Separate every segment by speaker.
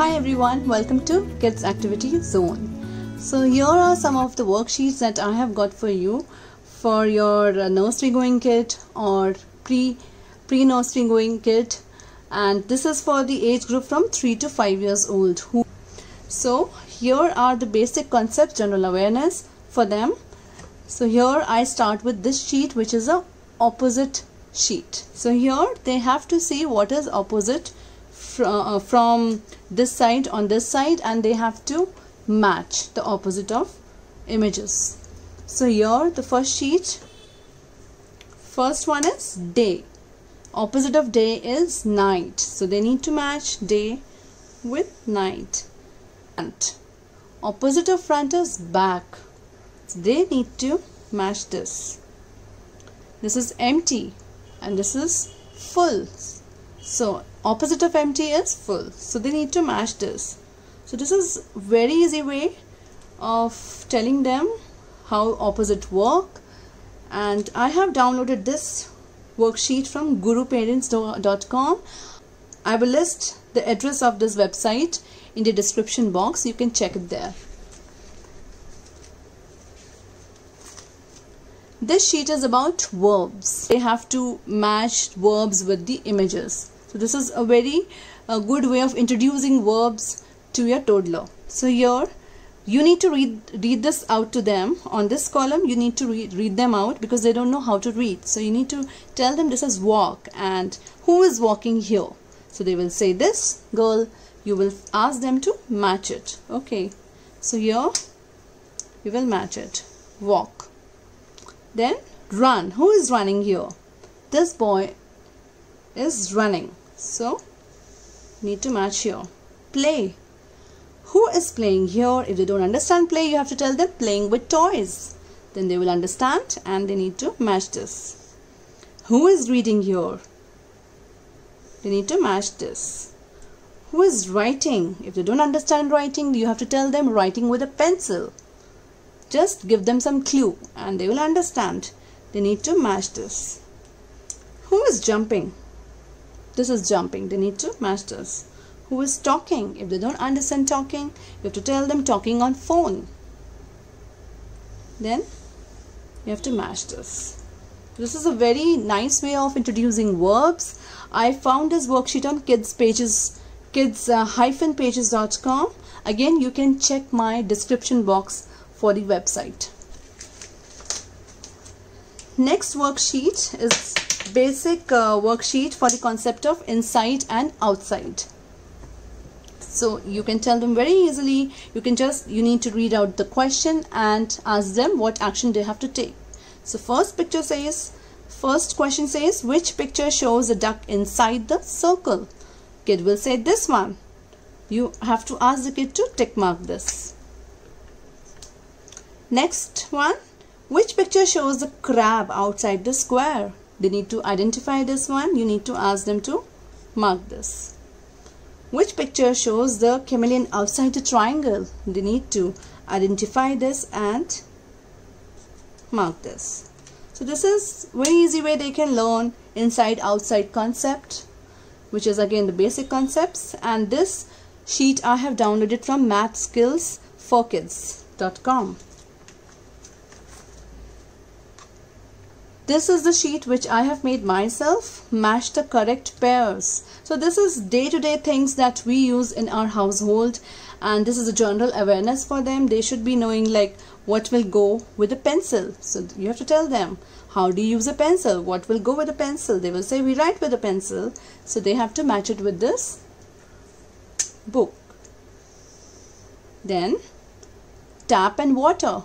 Speaker 1: Hi everyone, welcome to Kids Activity Zone. So here are some of the worksheets that I have got for you for your nursery going kid or pre pre nursery going kid and this is for the age group from 3 to 5 years old so here are the basic concepts general awareness for them. So here I start with this sheet which is a opposite sheet. So here they have to see what is opposite from, uh, from this side on this side and they have to match the opposite of images. So here the first sheet first one is day. Opposite of day is night. So they need to match day with night. Front. Opposite of front is back. So they need to match this. This is empty and this is full so opposite of empty is full. So they need to match this. So this is very easy way of telling them how opposite work. And I have downloaded this worksheet from guruparents.com I will list the address of this website in the description box. You can check it there this sheet is about verbs. They have to match verbs with the images. So this is a very uh, good way of introducing verbs to your toddler. So here you need to read read this out to them. On this column you need to read, read them out because they don't know how to read. So you need to tell them this is walk and who is walking here. So they will say this girl. You will ask them to match it. Okay. So here you will match it. Walk then run. Who is running here? This boy is running. So need to match here. Play. Who is playing here? If they don't understand play you have to tell them playing with toys. Then they will understand and they need to match this. Who is reading here? They need to match this. Who is writing? If they don't understand writing you have to tell them writing with a pencil just give them some clue and they will understand. They need to match this. Who is jumping? This is jumping. They need to match this. Who is talking? If they don't understand talking you have to tell them talking on phone. Then you have to match this. This is a very nice way of introducing verbs. I found this worksheet on kids pages kids uh, again you can check my description box for the website. Next worksheet is basic uh, worksheet for the concept of inside and outside. So you can tell them very easily. You can just you need to read out the question and ask them what action they have to take. So first picture says first question says which picture shows a duck inside the circle? Kid will say this one. You have to ask the kid to tick mark this next one. Which picture shows the crab outside the square? They need to identify this one. You need to ask them to mark this. Which picture shows the chameleon outside the triangle? They need to identify this and mark this. So this is very easy way they can learn inside outside concept which is again the basic concepts. And this sheet I have downloaded from mathskills4kids.com This is the sheet which I have made myself. Match the correct pairs. So this is day-to-day -day things that we use in our household and this is a general awareness for them. They should be knowing like what will go with a pencil. So you have to tell them how do you use a pencil? What will go with a pencil? They will say we write with a pencil. So they have to match it with this book. Then tap and water.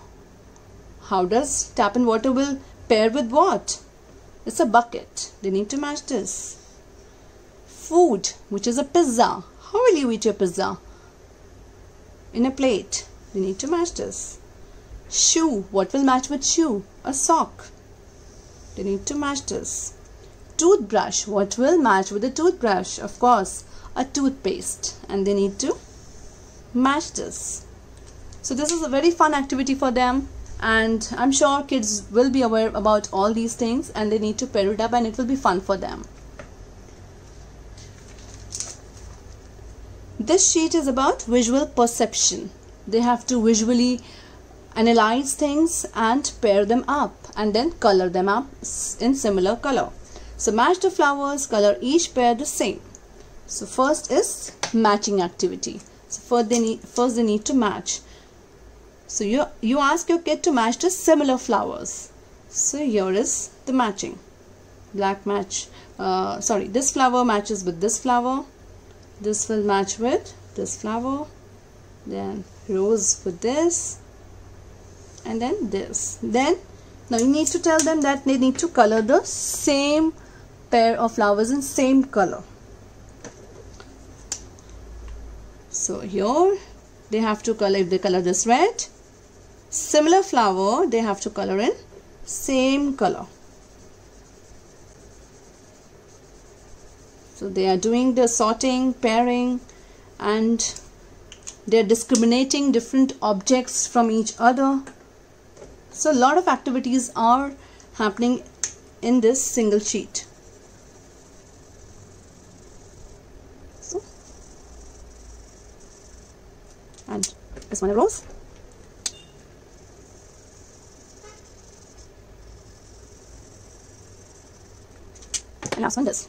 Speaker 1: How does tap and water will Pair with what? It's a bucket. They need to match this. Food, which is a pizza. How will you eat your pizza? In a plate. They need to match this. Shoe, what will match with shoe? A sock. They need to match this. Toothbrush, what will match with a toothbrush? Of course, a toothpaste. And they need to match this. So this is a very fun activity for them and I'm sure kids will be aware about all these things and they need to pair it up and it will be fun for them. this sheet is about visual perception. They have to visually analyze things and pair them up and then color them up in similar color. So match the flowers color each pair the same. So first is matching activity. So first they need first they need to match so you you ask your kid to match the similar flowers. So here is the matching. Black match uh, sorry this flower matches with this flower. This will match with this flower. Then rose with this. And then this. Then now you need to tell them that they need to color the same pair of flowers in same color. So here they have to color if they color this red similar flower they have to color in same color. So they are doing the sorting pairing and they're discriminating different objects from each other. So a lot of activities are happening in this single sheet. So and this one rose and one this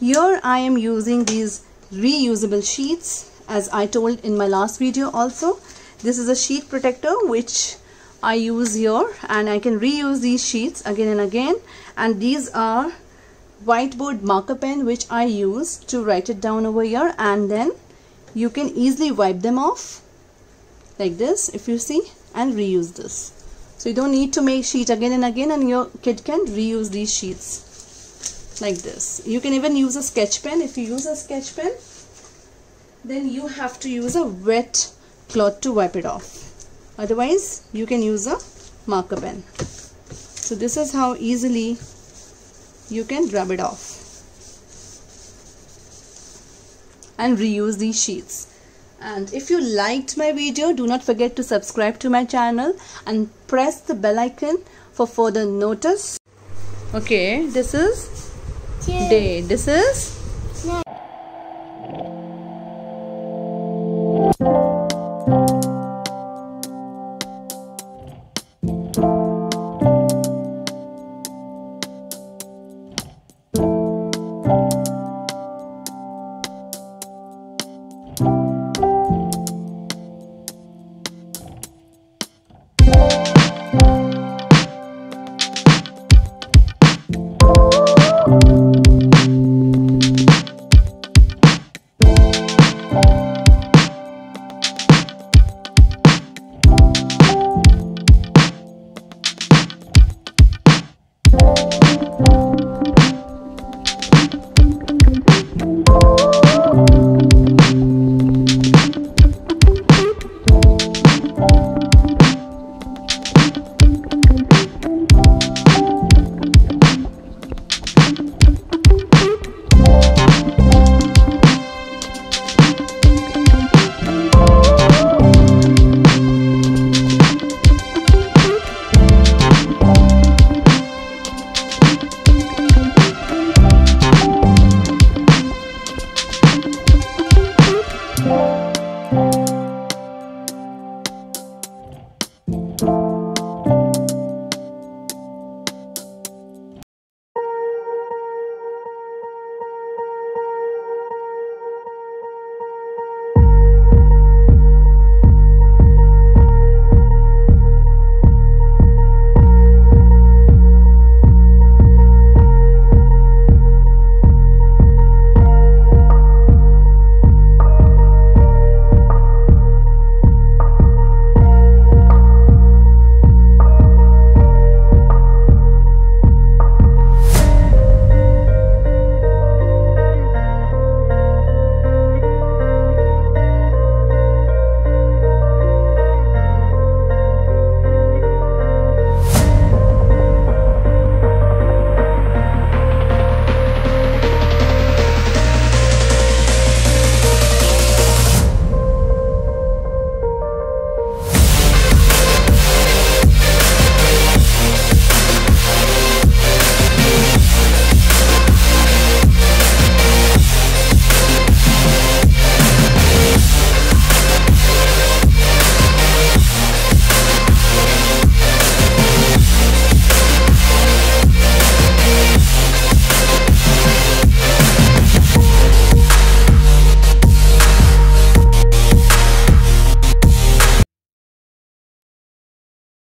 Speaker 1: Here I am using these reusable sheets as I told in my last video also. This is a sheet protector which I use here and I can reuse these sheets again and again and these are whiteboard marker pen which I use to write it down over here and then you can easily wipe them off like this if you see and reuse this. So you don't need to make sheet again and again and your kid can reuse these sheets like this. You can even use a sketch pen. If you use a sketch pen then you have to use a wet cloth to wipe it off. Otherwise you can use a marker pen. So this is how easily you can rub it off and reuse these sheets and if you liked my video do not forget to subscribe to my channel and press the bell icon for further notice okay this is day. This is?